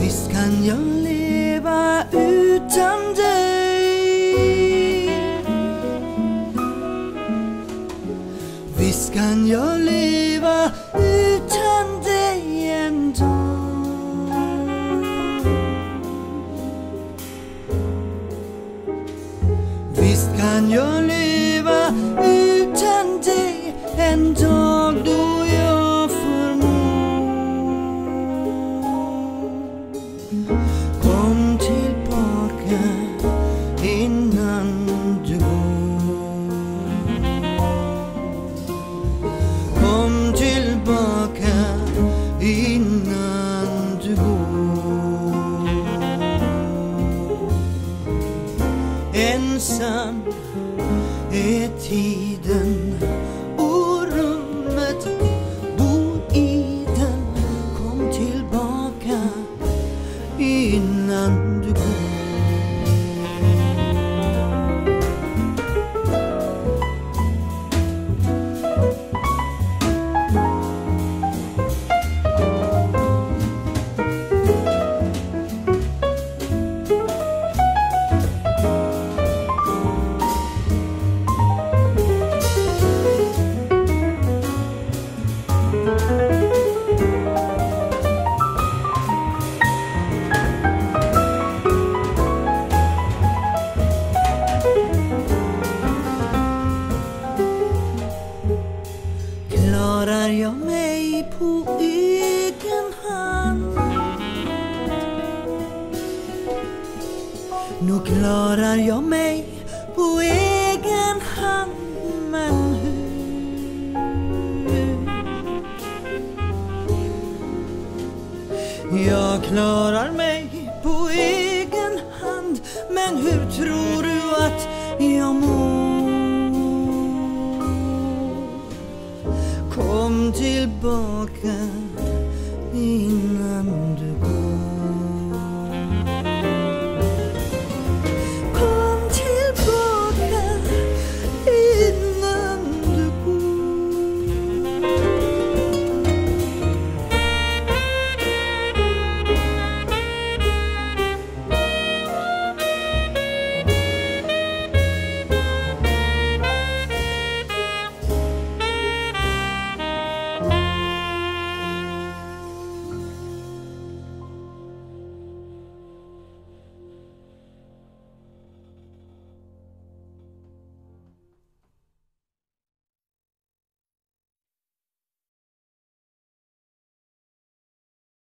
Visst kan jag leva utan dig. Visst kan jag leva utan Visst kan jag leva utan dig en Ensam är tiden. Klarar jag mig på egen hand? Nog klarar jag mig på egen hand Jag klarar mig på egen hand Men hur tror du att jag mår? Kom tillbaka